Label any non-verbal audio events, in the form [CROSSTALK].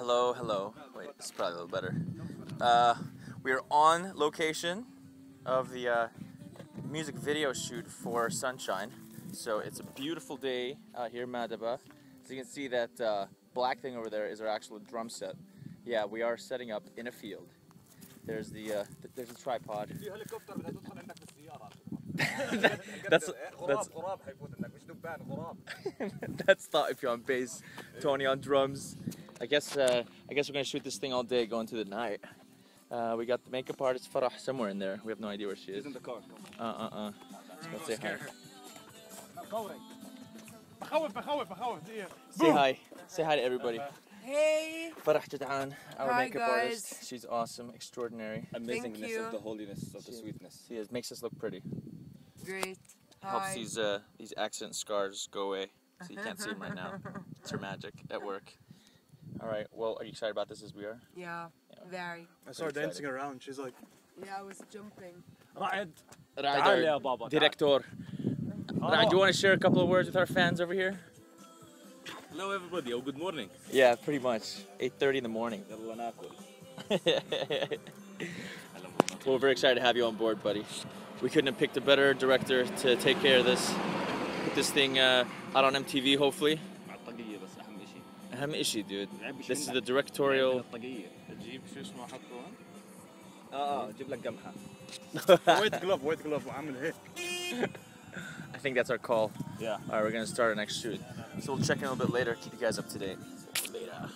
Hello, hello. Wait, this is probably a little better. Uh, we are on location of the uh, music video shoot for Sunshine. So it's a beautiful day out here in Madaba. So you can see that uh, black thing over there is our actual drum set. Yeah, we are setting up in a field. There's the uh, th there's a tripod. that, [LAUGHS] that's that's [LAUGHS] [LAUGHS] that's Taifi on bass, Tony on drums. I guess uh, I guess we're gonna shoot this thing all day going to the night. Uh, we got the makeup artist Farah somewhere in there. We have no idea where she is. She's in the car. Uh uh uh. Let's go say hi. Say hi. Say hi to everybody. Hey. Farah Jadaane, our Hi, makeup guys. artist. She's awesome, extraordinary. Amazingness you. of the holiness of the sweetness. She is, makes us look pretty. Great. Helps these uh, these accident scars go away, so you can't see them right now. [LAUGHS] It's her magic at work. All right. Well, are you excited about this as we are? Yeah, yeah. very. I saw her dancing around. She's like. Yeah, I was jumping. Ryder, director. Oh. Do you want to share a couple of words with our fans over here? Hello, everybody. Oh, good morning. Yeah, pretty much. 8:30 in the morning. [LAUGHS] well, we're very excited to have you on board, buddy. We couldn't have picked a better director to take care of this, put this thing uh, out on MTV, hopefully. مع الطاقية بس أهم شيء أهم issue, dude. لعب This is the directorial. الطاقية تجيب شو اسمه حطه اه اه جيب لك قمحة ويت جلوف ويت جلوف وعامل هيك [LAUGHS] I think that's our call. Yeah. All right, we're gonna start our next shoot. So we'll check in a little bit later. Keep you guys up to date. Later.